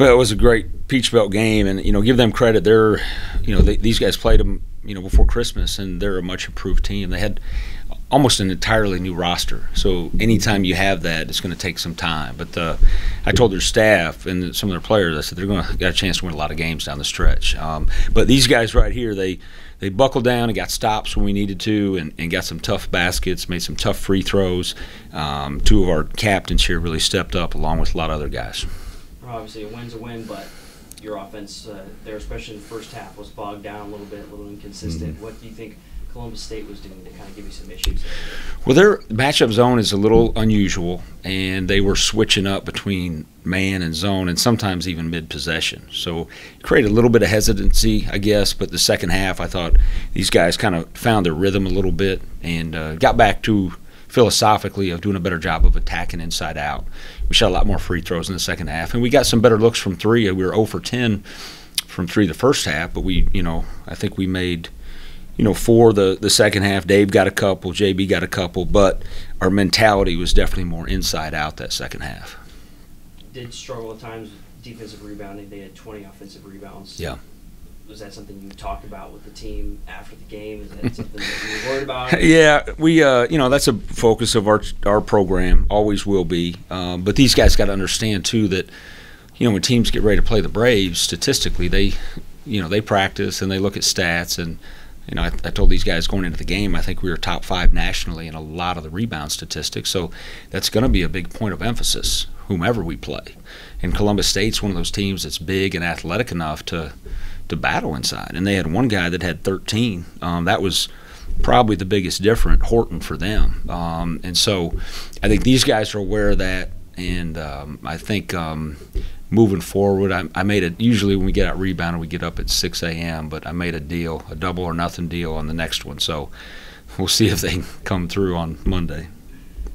Well, it was a great Peach Belt game, and you know, give them credit. They're, you know, they, these guys played them, you know, before Christmas, and they're a much improved team. They had almost an entirely new roster. So anytime you have that, it's going to take some time. But uh, I told their staff and some of their players, I said they're going to get a chance to win a lot of games down the stretch. Um, but these guys right here, they they buckled down and got stops when we needed to, and, and got some tough baskets, made some tough free throws. Um, two of our captains here really stepped up, along with a lot of other guys. Obviously, a win's a win, but your offense uh, there, especially in the first half, was bogged down a little bit, a little inconsistent. Mm-hmm. What do you think? Columbus State was doing to kind of give you some issues? Well, their matchup zone is a little unusual, and they were switching up between man and zone, and sometimes even mid possession. So it created a little bit of hesitancy, I guess. But the second half, I thought these guys kind of found their rhythm a little bit and uh, got back to philosophically of doing a better job of attacking inside out. We shot a lot more free throws in the second half, and we got some better looks from three. We were 0 for 10 from three the first half, but we, you know, I think we made – you know, for the, the second half, Dave got a couple, JB got a couple, but our mentality was definitely more inside out that second half. Did struggle at times defensive rebounding. They had 20 offensive rebounds. Yeah. Was that something you talked about with the team after the game? Is that something that you were worried about? yeah, we, uh, you know, that's a focus of our our program. Always will be. Um, but these guys got to understand too that, you know, when teams get ready to play the Braves, statistically they, you know, they practice and they look at stats and you know, I, I, told these guys going into the game, I think we were top five nationally in a lot of the rebound statistics. So that's going to be a big point of emphasis, whomever we play. And Columbus State's one of those teams that's big and athletic enough to to battle inside. And they had one guy that had 13. Um, that was probably the biggest difference, Horton, for them. Um, and so I think these guys are aware of that. And um, I think um, moving forward. I, I made it. Usually when we get out rebounded, we get up at 6 a.m. But I made a deal, a double or nothing deal on the next one. So we'll see if they come through on Monday.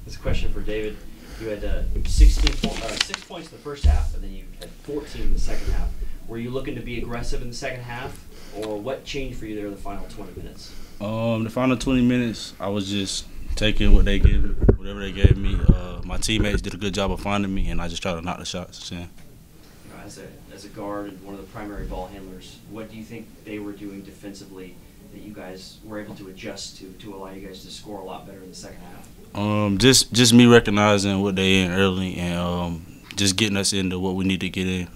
This a question for David. You had uh, 16 po- uh, six points in the first half, and then you had 14 in the second half. Were you looking to be aggressive in the second half, or what changed for you there in the final 20 minutes? Um, the final 20 minutes, I was just taking what they gave, whatever they gave me. Uh, my teammates did a good job of finding me, and I just tried to knock the shots in as a as a guard and one of the primary ball handlers, what do you think they were doing defensively that you guys were able to adjust to to allow you guys to score a lot better in the second half? Um, just just me recognizing what they in early and um, just getting us into what we need to get in,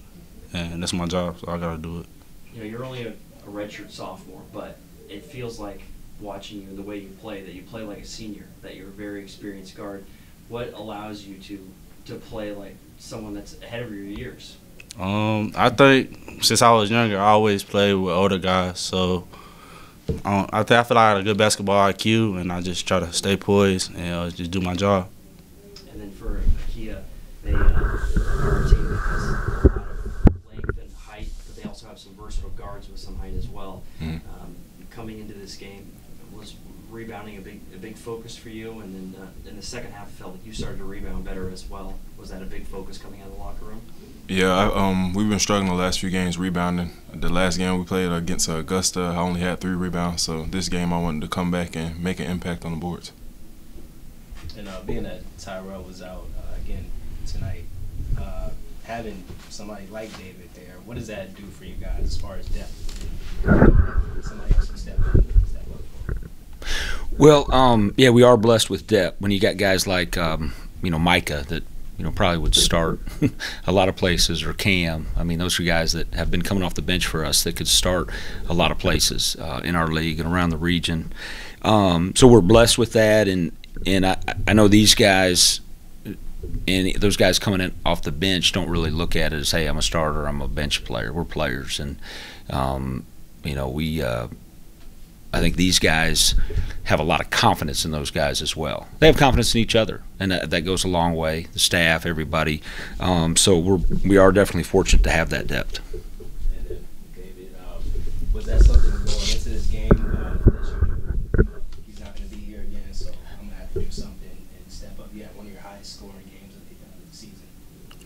and that's my job, so I gotta do it. You know, you're only a, a redshirt sophomore, but it feels like watching you and the way you play that you play like a senior, that you're a very experienced guard. What allows you to to play like someone that's ahead of your years? Um, I think since I was younger, I always played with older guys. So um, I think I feel like I had a good basketball IQ, and I just try to stay poised and uh, just do my job. And then for Akia, they uh, are a team that has a lot of length and height, but they also have some versatile guards with some height as well. Mm-hmm. Um, coming into this game, was rebounding a big a big focus for you? And then uh, in the second half, felt like you started to rebound better as well. Was that a big focus coming out of the locker room? Yeah, I, um, we've been struggling the last few games rebounding. The last game we played against Augusta, I only had three rebounds. So this game, I wanted to come back and make an impact on the boards. And uh, being that Tyrell was out uh, again tonight, uh, having somebody like David there, what does that do for you guys as far as depth? Well, um, yeah, we are blessed with depth. When you got guys like, um, you know, Micah that you know, probably would start a lot of places, or Cam. I mean, those are guys that have been coming off the bench for us that could start a lot of places uh, in our league and around the region. Um, so we're blessed with that, and and I, I know these guys and those guys coming in off the bench don't really look at it as, hey, I'm a starter, I'm a bench player. We're players, and um, you know, we. Uh, I think these guys have a lot of confidence in those guys as well. They have confidence in each other, and that, that goes a long way. The staff, everybody. Um, so we're we are definitely fortunate to have that depth. David, um, was that something going into this game uh, he's not going to be here again, so I'm going to have to do something and step up? You had one of your highest scoring games of the, uh, season.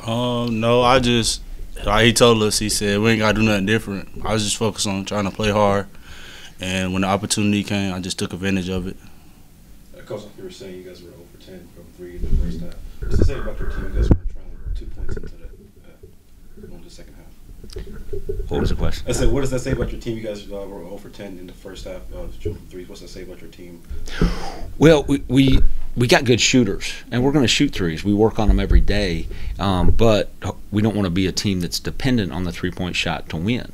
Um, no, I just like he told us. He said we ain't got to do nothing different. I was just focused on trying to play hard and when the opportunity came, I just took advantage of it. Uh, Coach, like you were saying, you guys were 0 for 10 from three in the first half. What's to say about your team? You guys were trying two points into that. on the second half? What was the question? I said, what does that say about your team? You guys uh, were 0 for 10 in the first half, uh, shooting from threes. What's that say about your team? Well, we, we we got good shooters, and we're going to shoot threes. We work on them every day, um, but we don't want to be a team that's dependent on the three point shot to win.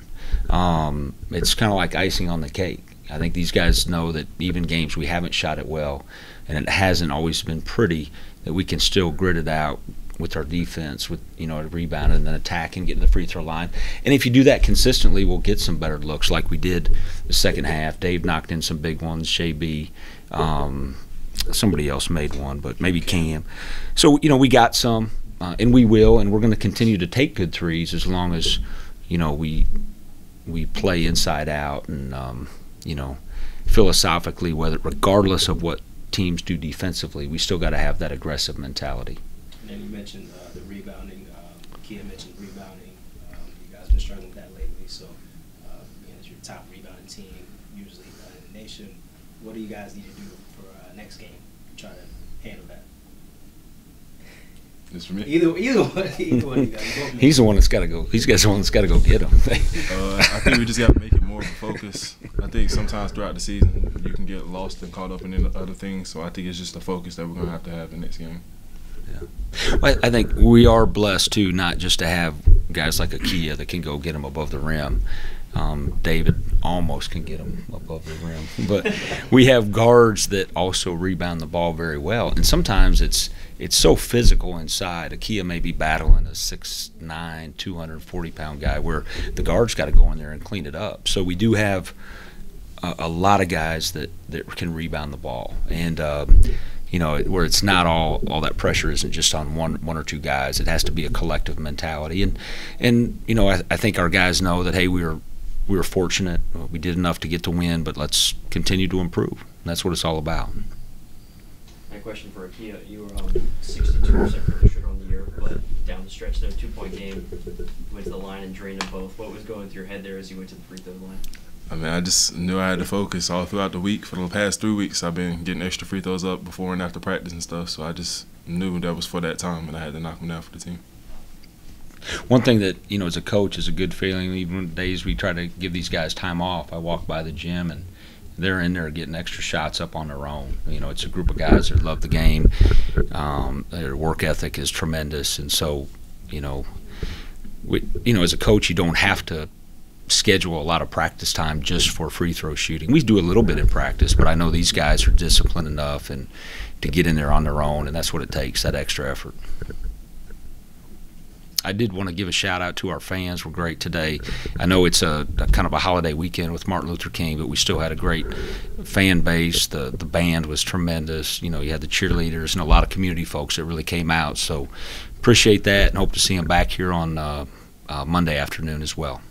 Um, it's kind of like icing on the cake. I think these guys know that even games we haven't shot it well, and it hasn't always been pretty, that we can still grit it out with our defense, with you know a rebound and then attack and get to the free throw line. And if you do that consistently, we'll get some better looks like we did the second half. Dave knocked in some big ones. JB. Um, somebody else made one, but maybe Cam. So you know we got some, uh, and we will, and we're going to continue to take good threes as long as you know we we play inside out and um, you know philosophically, whether regardless of what teams do defensively, we still got to have that aggressive mentality. And then you mentioned uh, the rebounding. Um, Kia mentioned rebounding. Um, you guys have been struggling with that lately. So, uh, being as your top rebounding team usually uh, in the nation, what do you guys need to do for uh, next game to try to handle that? It's for me. Either either one, either one. You guys. He's the one that's got to go. He's got the one that's got to go get him. Uh, I think we just got to make it more of a focus. I think sometimes throughout the season you can get lost and caught up in other things. So I think it's just a focus that we're gonna have to have the next game. I I think we are blessed too, not just to have guys like Akia that can go get them above the rim. Um, David almost can get them above the rim, but we have guards that also rebound the ball very well. And sometimes it's it's so physical inside. Akia may be battling a 6'9", 240 pound guy, where the guard's got to go in there and clean it up. So we do have a, a lot of guys that that can rebound the ball, and um, you know, where it's not all all that pressure isn't just on one one or two guys. It has to be a collective mentality, and and you know, I, I think our guys know that hey, we were we were fortunate, we did enough to get the win, but let's continue to improve. That's what it's all about. My question for Akia, you were um, 62% free throw on the year, but down the stretch there, two-point game, went to the line and drained them both. What was going through your head there as you went to the free throw line? I mean, I just knew I had to focus all throughout the week. For the past three weeks, I've been getting extra free throws up before and after practice and stuff. So I just knew that was for that time, and I had to knock them down for the team. One thing that you know, as a coach, is a good feeling. Even days we try to give these guys time off, I walk by the gym and they're in there getting extra shots up on their own. You know, it's a group of guys that love the game. Um, their work ethic is tremendous, and so you know, we, you know, as a coach, you don't have to schedule a lot of practice time just for free throw shooting. We do a little bit in practice, but I know these guys are disciplined enough and to get in there on their own, and that's what it takes that extra effort. I did want to give a shout out to our fans. We're great today. I know it's a, a, kind of a holiday weekend with Martin Luther King, but we still had a great fan base. The the band was tremendous. You know, you had the cheerleaders and a lot of community folks that really came out. So appreciate that and hope to see them back here on uh, uh, Monday afternoon as well.